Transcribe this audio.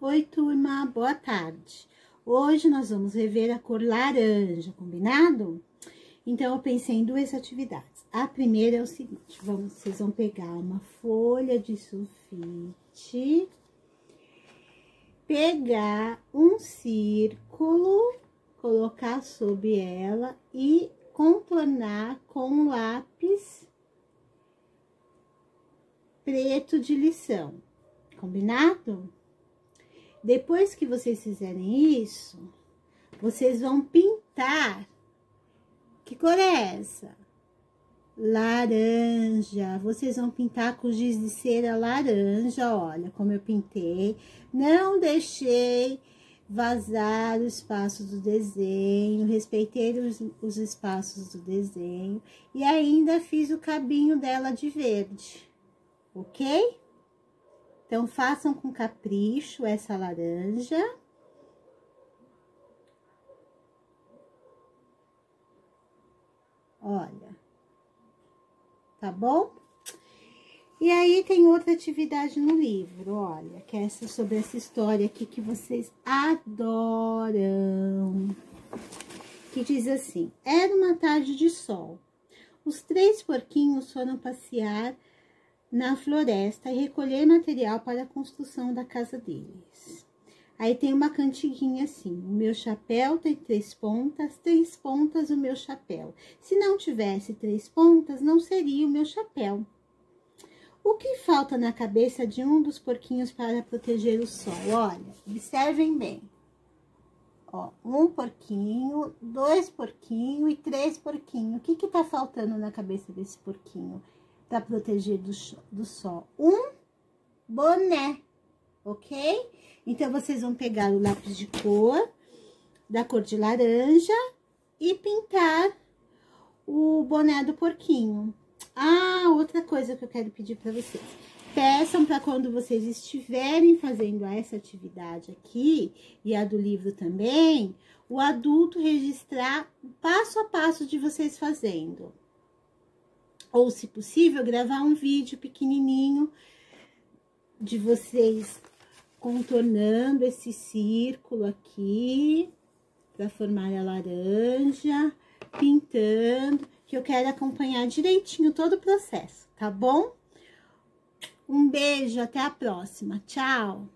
Oi, turma, boa tarde. Hoje nós vamos rever a cor laranja, combinado? Então, eu pensei em duas atividades. A primeira é o seguinte, vamos, vocês vão pegar uma folha de sulfite, pegar um círculo, colocar sobre ela e contornar com lápis preto de lição, combinado? Depois que vocês fizerem isso, vocês vão pintar. Que cor é essa? Laranja. Vocês vão pintar com giz de cera laranja, olha como eu pintei. Não deixei vazar o espaço do desenho, respeitei os, os espaços do desenho e ainda fiz o cabinho dela de verde, ok? Então, façam com capricho essa laranja. Olha, tá bom? E aí, tem outra atividade no livro, olha, que é essa, sobre essa história aqui que vocês adoram. Que diz assim, era uma tarde de sol. Os três porquinhos foram passear na floresta e recolher material para a construção da casa deles. Aí tem uma cantiguinha assim, o meu chapéu tem três pontas, três pontas o meu chapéu. Se não tivesse três pontas, não seria o meu chapéu. O que falta na cabeça de um dos porquinhos para proteger o sol? Olha, observem bem. Ó, um porquinho, dois porquinhos e três porquinhos. O que que tá faltando na cabeça desse porquinho? Para proteger do, do sol. Um boné, ok? Então, vocês vão pegar o lápis de cor, da cor de laranja, e pintar o boné do porquinho. Ah, outra coisa que eu quero pedir para vocês. Peçam para quando vocês estiverem fazendo essa atividade aqui, e a do livro também, o adulto registrar passo a passo de vocês fazendo ou, se possível, gravar um vídeo pequenininho de vocês contornando esse círculo aqui para formar a laranja, pintando, que eu quero acompanhar direitinho todo o processo, tá bom? Um beijo, até a próxima. Tchau!